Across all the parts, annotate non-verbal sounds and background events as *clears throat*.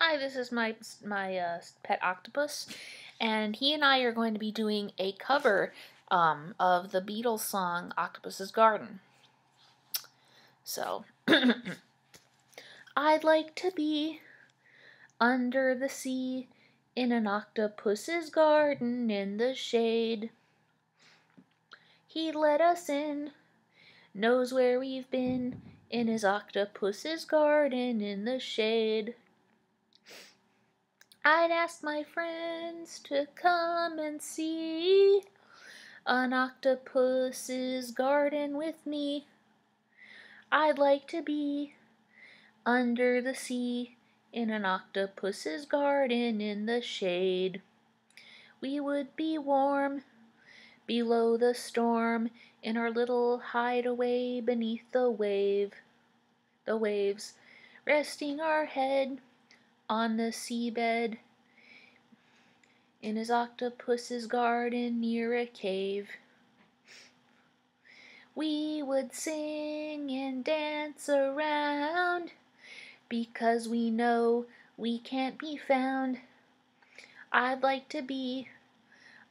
Hi, this is my my uh, pet octopus, and he and I are going to be doing a cover um, of the Beatles song "Octopus's Garden." So, *clears throat* I'd like to be under the sea in an octopus's garden in the shade. He let us in, knows where we've been in his octopus's garden in the shade. I'd ask my friends to come and see an octopus's garden with me. I'd like to be under the sea in an octopus's garden in the shade. We would be warm below the storm in our little hideaway beneath the wave, the waves, resting our head on the seabed in his octopus's garden near a cave. We would sing and dance around because we know we can't be found. I'd like to be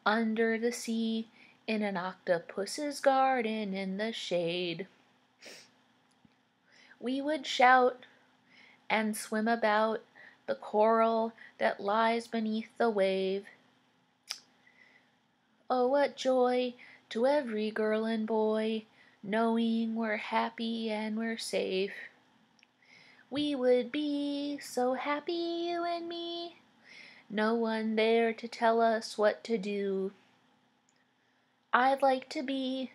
under the sea in an octopus's garden in the shade. We would shout and swim about the coral that lies beneath the wave. Oh, what joy to every girl and boy, knowing we're happy and we're safe. We would be so happy, you and me, no one there to tell us what to do. I'd like to be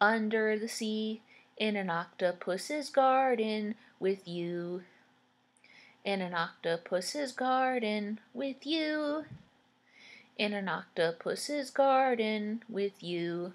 under the sea in an octopus's garden with you in an octopus's garden with you. In an octopus's garden with you.